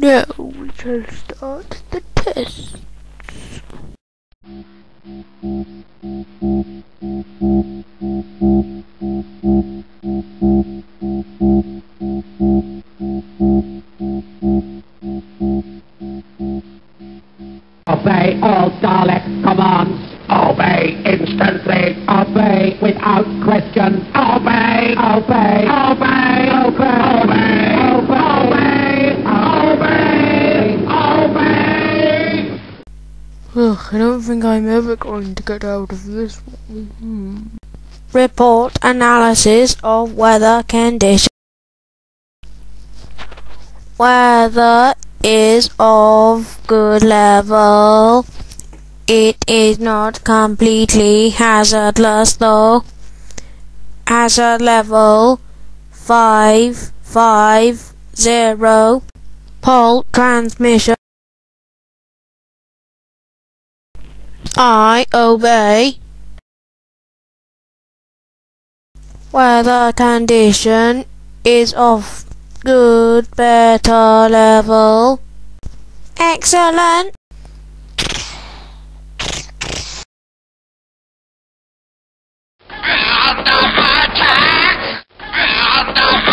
Now we shall start the test. Obey all Dalek commands. Obey instantly. Obey without question. Obey, obey, obey, obey. obey. Ugh, I don't think I'm ever going to get out of this one. Hmm. Report analysis of weather conditions. Weather is of good level. It is not completely hazardless though. Hazard level 550. Pole transmission. I obey. Weather condition is of good, better level. Excellent. Out attack! Out